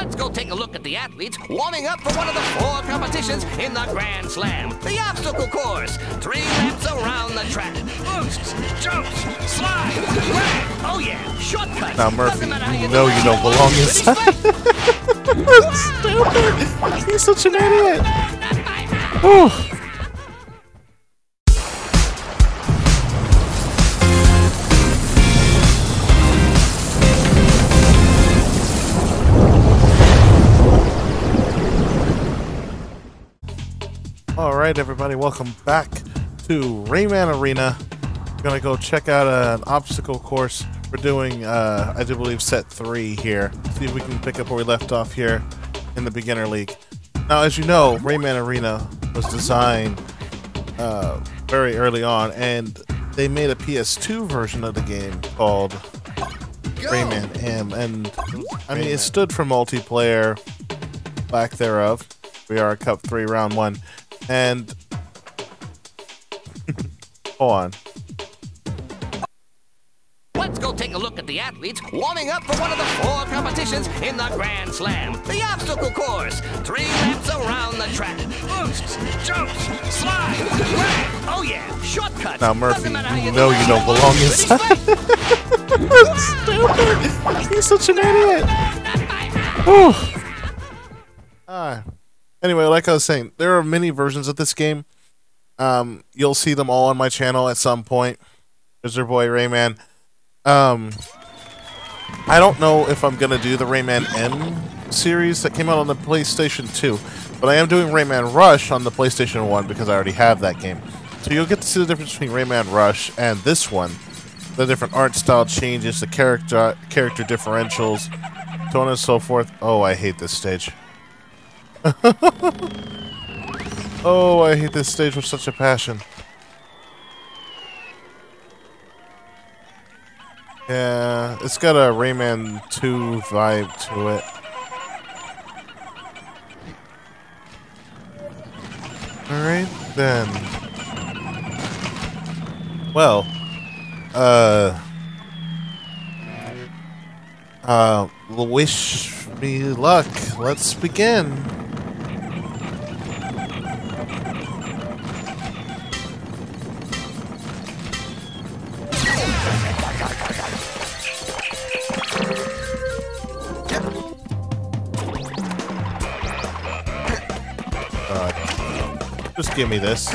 Let's go take a look at the athletes warming up for one of the four competitions in the Grand Slam. The obstacle course. Three laps around the track. Boosts, jumps, slides. Oh yeah, shortcuts. Now, Murfy, Doesn't matter how you know you don't belong inside. Stupid. He's such an idiot. Whew. All right, everybody, welcome back to Rayman Arena. We're gonna go check out an obstacle course. We're doing, uh, I do believe, set three here. See if we can pick up where we left off here in the beginner league. Now, as you know, Rayman Arena was designed uh, very early on, and they made a PS2 version of the game called Rayman M. And I mean, it stood for multiplayer, lack thereof. We are at Cup Three, Round One, and hold on. Let's go take a look at the athletes warming up for one of the four competitions in the Grand Slam. The obstacle course. Three laps around the track. Boosts, jumps, slides. Oh yeah, shortcuts. Now, Murfy, Doesn't matter how you know you don't belong inside. Stupid. He's such an idiot. Whew. Ah. Anyway, like I was saying, there are many versions of this game. Um, you'll see them all on my channel at some point. There's your boy Rayman. Um, I don't know if I'm gonna do the Rayman M series that came out on the PlayStation 2, but I am doing Rayman Rush on the PlayStation 1 because I already have that game. So you'll get to see the difference between Rayman Rush and this one, the different art style changes, the character character differentials, so on and so forth. Oh, I hate this stage. oh, I hate this stage with such a passion. Yeah, it's got a Rayman 2 vibe to it. Alright, then. Well, uh. Uh, wish me luck. Let's begin. Give me this.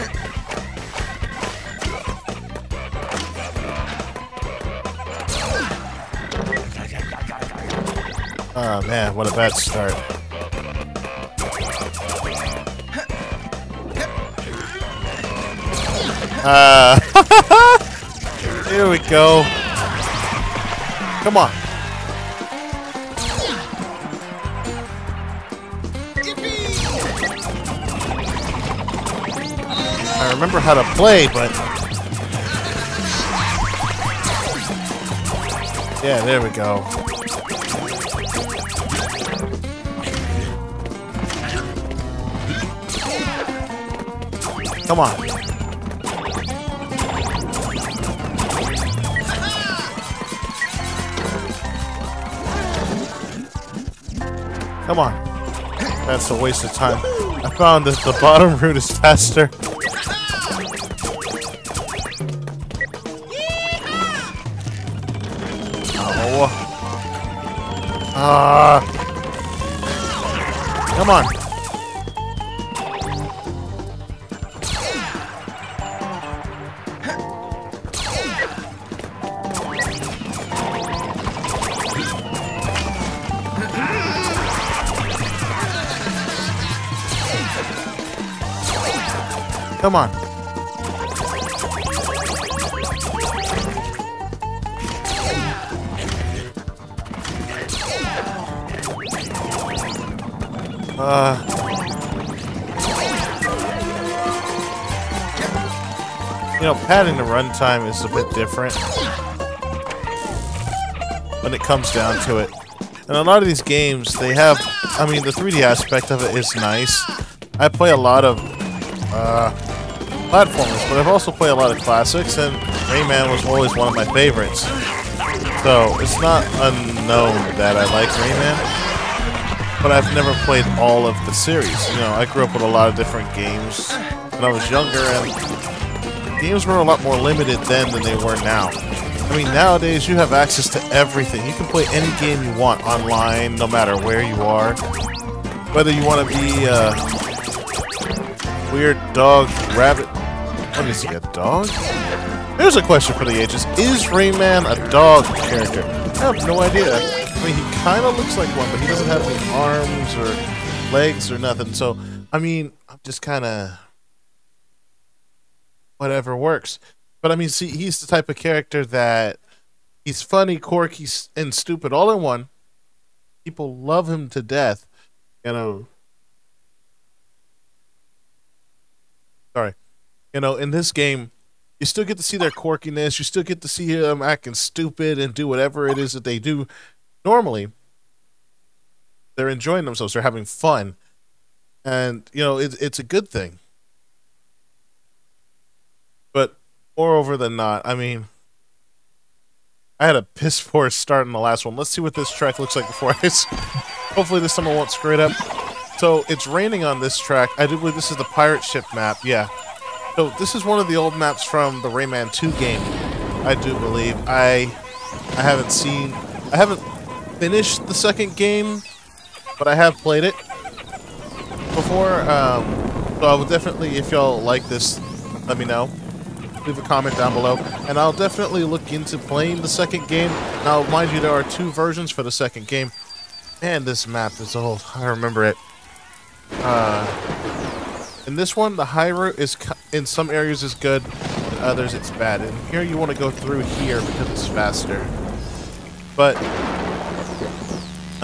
Oh man, what a bad start. Uh, here we go. Come on. Remember how to play, but yeah, there we go. Come on. Come on. That's a waste of time. I found that the bottom route is faster. Ah. Come on. Come on. Uh. You know, padding the runtime is a bit different when it comes down to it. And a lot of these games, they have, I mean, the 3D aspect of it is nice. I play a lot of uh, platformers, but I've also played a lot of classics, and Rayman was always one of my favorites. So it's not unknown that I like Rayman. But I've never played all of the series. You know, I grew up with a lot of different games when I was younger, and games were a lot more limited then than they were now. I mean, nowadays you have access to everything. You can play any game you want online, no matter where you are. Whether you want to be a weird dog, rabbit. Let me see, a dog? Here's a question for the ages. Is Rayman a dog character? I have no idea. I mean, he kind of looks like one, but he doesn't have any arms or legs or nothing. So, I mean, I'm just kind of... Whatever works. But I mean, see, he's the type of character that he's funny, quirky, and stupid all in one. People love him to death. You know. Sorry. You know, in this game, you still get to see their quirkiness. You still get to see them acting stupid and do whatever it is that they do. Normally, they're enjoying themselves. They're having fun. And, you know, it, it's a good thing. But moreover than not, I mean, I had a piss poor start in the last one. Let's see what this track looks like before I. Hopefully, this time I won't screw it up. So it's raining on this track. I do believe this is the pirate ship map. Yeah. So this is one of the old maps from the Rayman 2 game. I do believe. I I haven't seen. I haven't finished the second game, but I have played it before. Um, so I will definitely, if y'all like this, let me know leave a comment down below, and I'll definitely look into playing the second game. Now, mind you, there are two versions for the second game. Man, this map is old. I remember it. Uh, in this one, the high route is in some areas is good, in others it's bad. And here you want to go through here because it's faster. But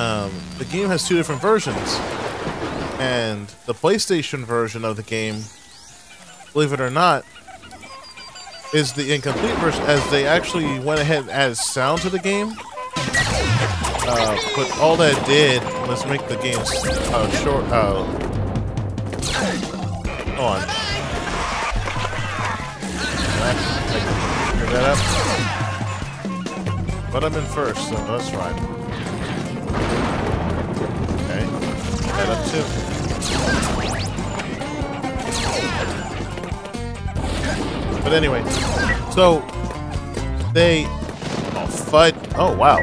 um, the game has two different versions, and the PlayStation version of the game, believe it or not, is the incomplete version, as they actually went ahead and added sound to the game. Uh, but all that did was make the game uh, short. Uh, on. Figure that up. But I'm in first, so that's fine. Head up too. But anyway, so they oh oh wow.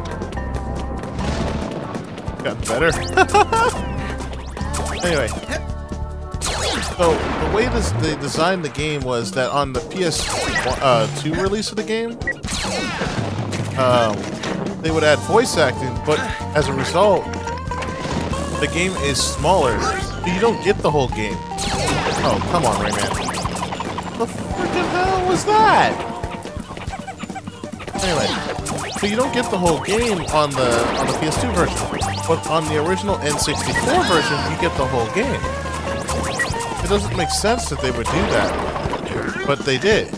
Got better. anyway. So the way this they designed the game was that on the PS2 uh, release of the game, um, they would add voice acting, but as a result, the game is smaller. So you don't get the whole game. Oh, come on, Rayman the freaking hell was that? Anyway, so you don't get the whole game on the on the PS2 version, but on the original N64 version, you get the whole game. It doesn't make sense that they would do that, but they did.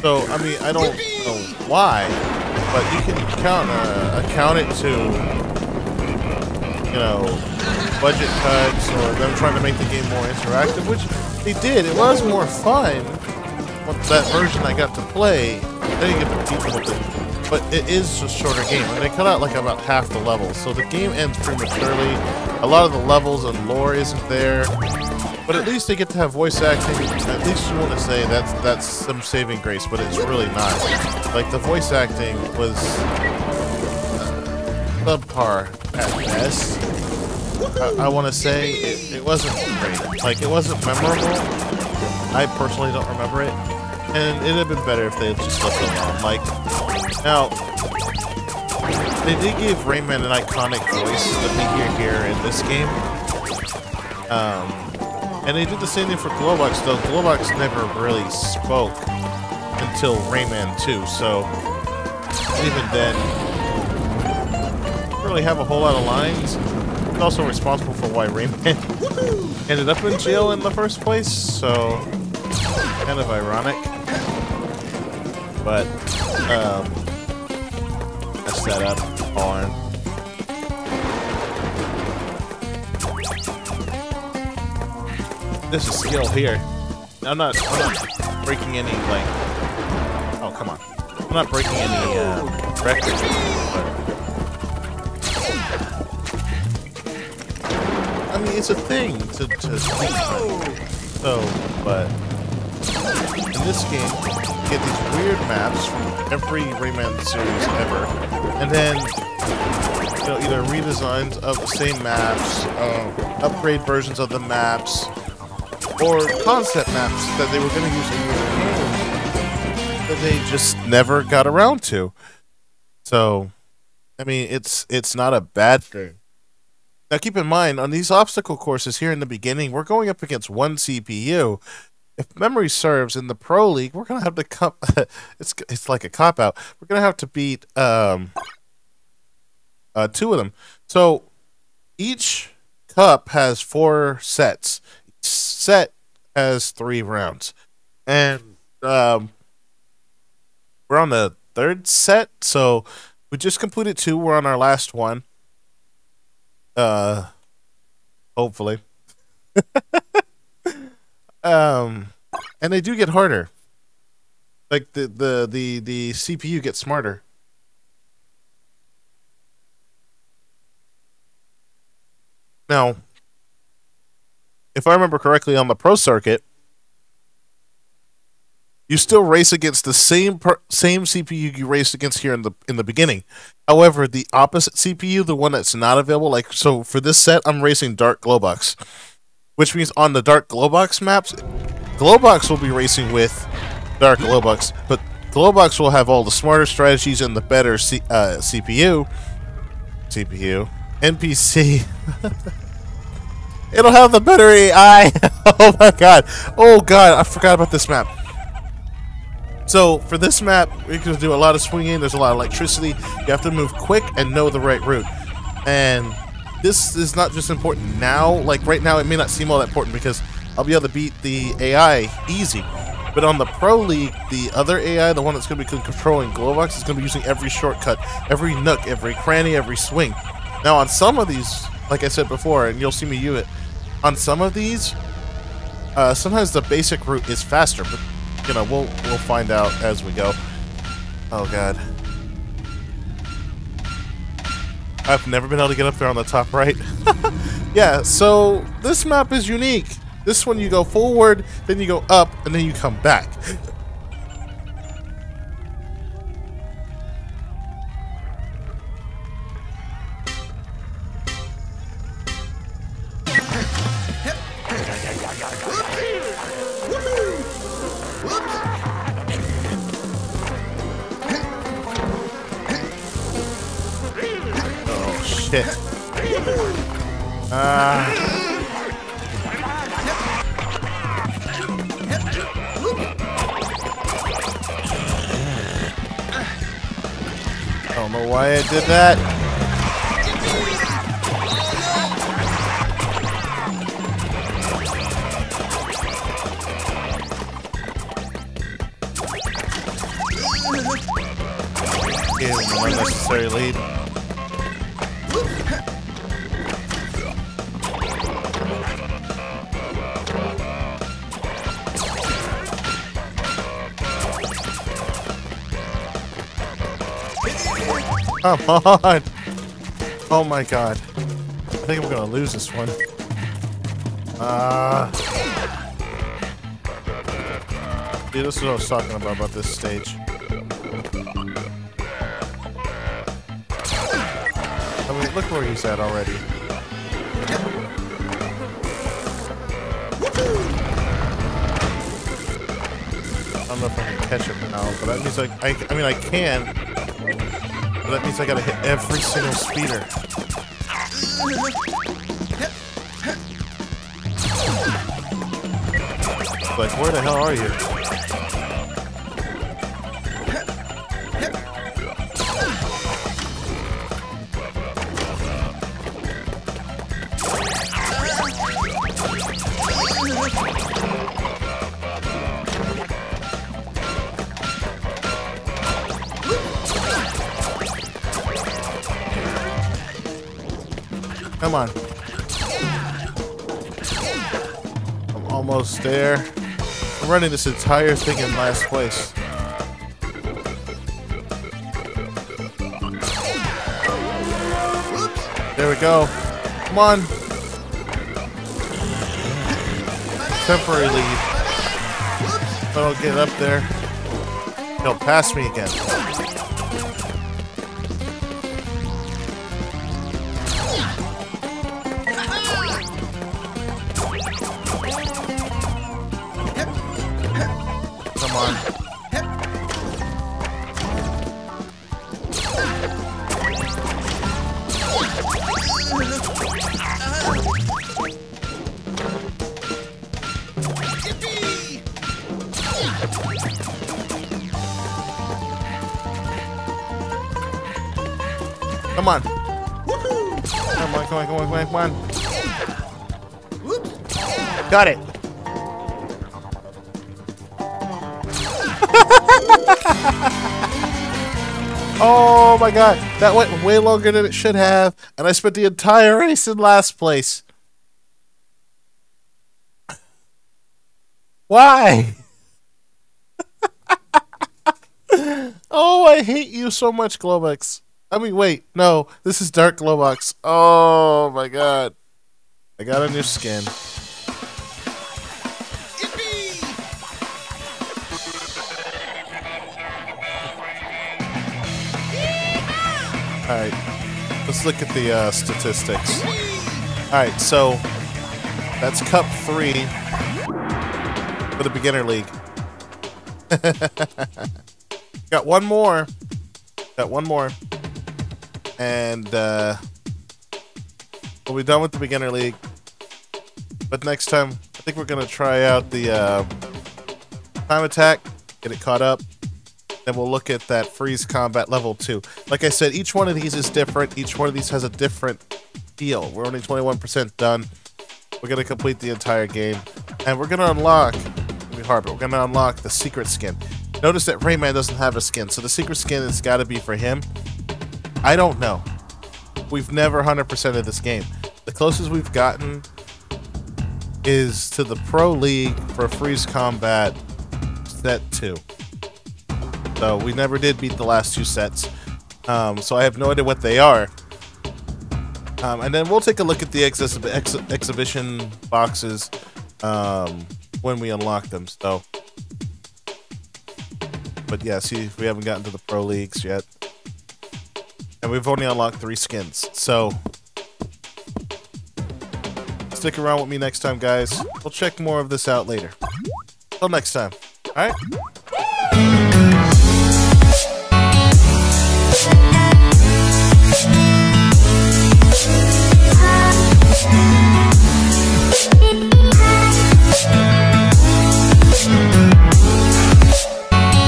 So I mean, I don't know why, but you can count uh, account it to you know budget cuts or them trying to make the game more interactive, which they did. It was more fun. With that version I got to play, I didn't get to beat with it. But it is a shorter game. And they cut out like about half the levels. So the game ends prematurely. A lot of the levels and lore isn't there. But at least they get to have voice acting. At least you want to say that's that's some saving grace, but it's really not. Like the voice acting was uh, subpar at best. I, I want to say it, it wasn't great. Like, it wasn't memorable. I personally don't remember it. And it'd have been better if they had just left it alone. Like, now, they did give Rayman an iconic voice that we hear here in this game. Um, and they did the same thing for Globox, though Globox never really spoke until Rayman 2, so even then, really have a whole lot of lines also responsible for why Rayman ended up in jail in the first place, so kind of ironic. But, um, messed that up on. There's a skill here. I'm not, I'm not breaking any, like, oh, come on. I'm not breaking any, uh, records, mean, it's a thing to, to So, but in this game, you get these weird maps from every Rayman series ever, and then you know either redesigns of the same maps, uh, upgrade versions of the maps, or concept maps that they were going to use in the game that they just never got around to. So, I mean, it's it's not a bad thing. Now, keep in mind on these obstacle courses here in the beginning, we're going up against one CPU. If memory serves, in the Pro League, we're gonna have to come. it's it's like a cop out. We're gonna have to beat um, uh, two of them. So each cup has four sets. Each set has three rounds, and um, we're on the third set. So we just completed two. We're on our last one. Uh, hopefully. um, and they do get harder. Like the the the the CPU gets smarter. Now, if I remember correctly, on the pro circuit, you still race against the same same CPU you raced against here in the in the beginning. However, the opposite CPU, the one that's not available, like so for this set, I'm racing Dark Globox, which means on the Dark Globox maps, Globox will be racing with Dark Globox, but Globox will have all the smarter strategies and the better C, uh, CPU, CPU, NPC. It'll have the better AI. oh my god. Oh god, I forgot about this map. So for this map, we can do a lot of swinging. There's a lot of electricity. You have to move quick and know the right route. And this is not just important now. Like right now, it may not seem all that important because I'll be able to beat the AI easy. But on the Pro League, the other AI, the one that's going to be controlling Globox, is going to be using every shortcut, every nook, every cranny, every swing. Now on some of these, like I said before, and you'll see me use it, on some of these, uh, sometimes the basic route is faster, but you know, we'll we'll find out as we go. Oh god. I've never been able to get up there on the top right. yeah, so this map is unique. This one you go forward, then you go up, and then you come back. I why I did that. Him unnecessary Come on! Oh my god. I think I'm gonna lose this one. Uh... See, this is what I was talking about, about this stage. I mean, look where he's at already. I don't know if I can catch him now, but that means like I, I mean I can, but that means I gotta hit every single speeder. Like, where the hell are you? Come on. I'm almost there. I'm running this entire thing in last place. There we go. Come on. temporary lead. I don't get up there, he'll pass me again. On, come on. Got it. oh my god, that went way longer than it should have, and I spent the entire race in last place. Why? oh, I hate you so much, Globox. I mean, wait, no, this is Dark Globox. Oh my god. I got a new skin. Alright, let's look at the uh, statistics. Alright, so that's Cup 3 for the Beginner League. Got one more. Got one more and uh, we'll be done with the beginner league. But next time, I think we're gonna try out the uh, time attack, get it caught up. Then we'll look at that freeze combat level two. Like I said, each one of these is different. Each one of these has a different feel. We're only 21% done. We're gonna complete the entire game, and we're gonna unlock. It'll be hard, but we're gonna unlock the secret skin. Notice that Rayman doesn't have a skin, so the secret skin has got to be for him. I don't know. We've never 100% of this game. The closest we've gotten is to the Pro League for Freeze Combat Set 2. So we never did beat the last two sets. Um, so I have no idea what they are. Um, and then we'll take a look at the exhi ex exhibition boxes um, when we unlock them. So, but yeah, see, we haven't gotten to the Pro Leagues yet. And we've only unlocked three skins, so stick around with me next time, guys. We'll check more of this out later. Till next time. Alright?